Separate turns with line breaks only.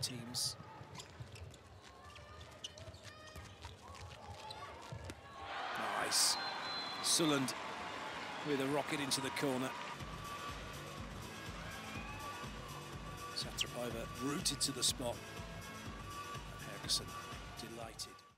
teams. Nice. Sulland with a rocket into the corner. Satrapova rooted to the spot. Ferguson delighted.